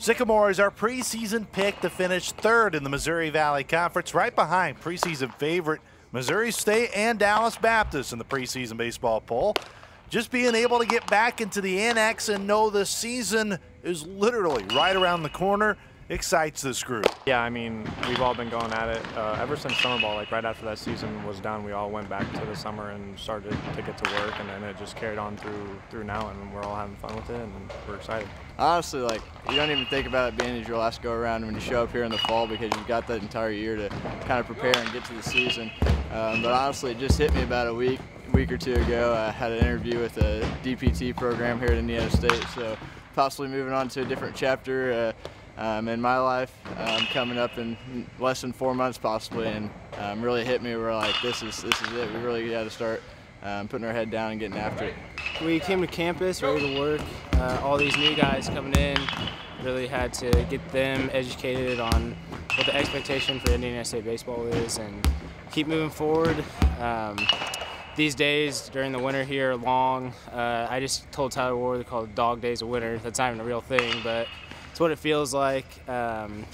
Sycamore is our preseason pick to finish third in the Missouri Valley Conference, right behind preseason favorite Missouri State and Dallas Baptist in the preseason baseball poll. Just being able to get back into the annex and know the season is literally right around the corner excites this group. Yeah, I mean, we've all been going at it uh, ever since summer ball. Like right after that season was done, we all went back to the summer and started to get to work, and then it just carried on through through now, and we're all having fun with it, and we're excited. Honestly, like you don't even think about it being as your last go around when you show up here in the fall because you've got that entire year to kind of prepare and get to the season. Um, but honestly, it just hit me about a week week or two ago. I had an interview with a DPT program here at Indiana State, so possibly moving on to a different chapter. Uh, um, in my life um, coming up in less than four months possibly and um, really hit me. We're like this is this is it. We really got to start um, putting our head down and getting after it. We came to campus ready to work. Uh, all these new guys coming in really had to get them educated on what the expectation for Indiana State baseball is and keep moving forward. Um, these days during the winter here long. Uh, I just told Tyler Ward they call it dog days of winter. That's not even a real thing but it's what it feels like. Um,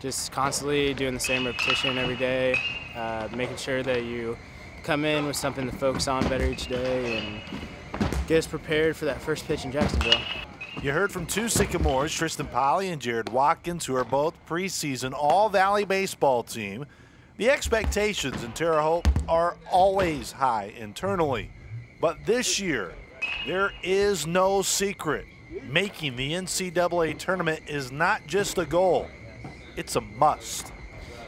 just constantly doing the same repetition every day, uh, making sure that you come in with something to focus on better each day and get us prepared for that first pitch in Jacksonville. You heard from two Sycamores, Tristan Polly and Jared Watkins, who are both preseason All Valley baseball team. The expectations in Terre Haute are always high internally, but this year there is no secret making the NCAA tournament is not just a goal, it's a must.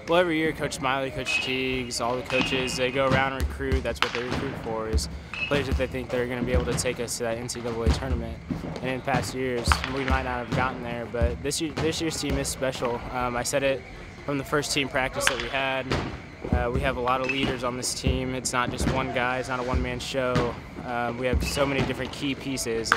Well, every year, Coach Smiley, Coach Tiegs, all the coaches, they go around and recruit. That's what they recruit for is players that they think they're going to be able to take us to that NCAA tournament. And in past years, we might not have gotten there, but this year, this year's team is special. Um, I said it from the first team practice that we had. Uh, we have a lot of leaders on this team. It's not just one guy. It's not a one-man show. Um, we have so many different key pieces.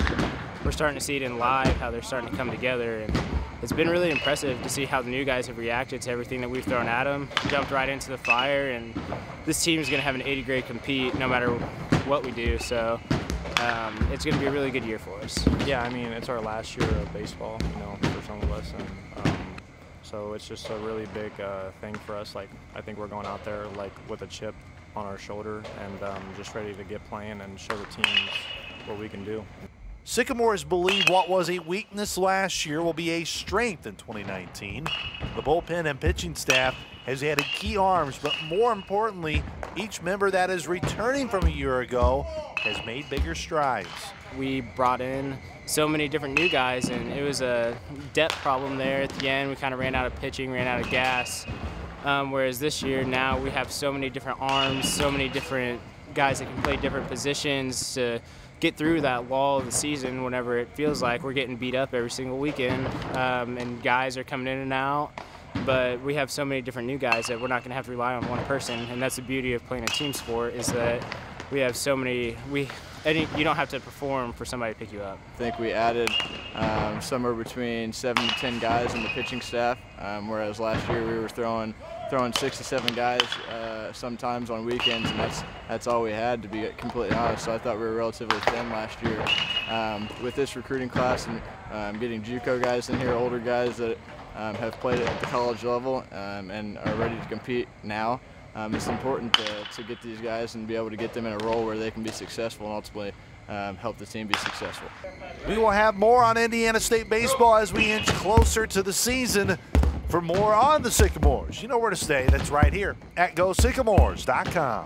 We're starting to see it in live, how they're starting to come together. And it's been really impressive to see how the new guys have reacted to everything that we've thrown at them, jumped right into the fire. And this team is going to have an 80 grade compete no matter what we do. So um, it's going to be a really good year for us. Yeah, I mean, it's our last year of baseball, you know, for some of us. And, um, so it's just a really big uh, thing for us. Like I think we're going out there like with a chip on our shoulder and um, just ready to get playing and show the teams what we can do. Sycamores believe what was a weakness last year will be a strength in 2019. The bullpen and pitching staff has added key arms, but more importantly, each member that is returning from a year ago has made bigger strides. We brought in so many different new guys, and it was a depth problem there at the end. We kind of ran out of pitching, ran out of gas. Um, whereas this year, now we have so many different arms, so many different guys that can play different positions to get through that wall of the season whenever it feels like we're getting beat up every single weekend um, and guys are coming in and out but we have so many different new guys that we're not going to have to rely on one person and that's the beauty of playing a team sport is that we have so many we you don't have to perform for somebody to pick you up. I think we added um, somewhere between seven to ten guys in the pitching staff, um, whereas last year we were throwing throwing six to seven guys uh, sometimes on weekends, and that's that's all we had to be completely honest. So I thought we were relatively thin last year. Um, with this recruiting class and um, getting JUCO guys in here, older guys that um, have played at the college level um, and are ready to compete now. Um, it's important to, to, get these guys and be able to get them in a role where they can be successful and ultimately um, help the team be successful. We will have more on Indiana State baseball as we inch closer to the season. For more on the Sycamores, you know where to stay. That's right here at GoSycamores.com.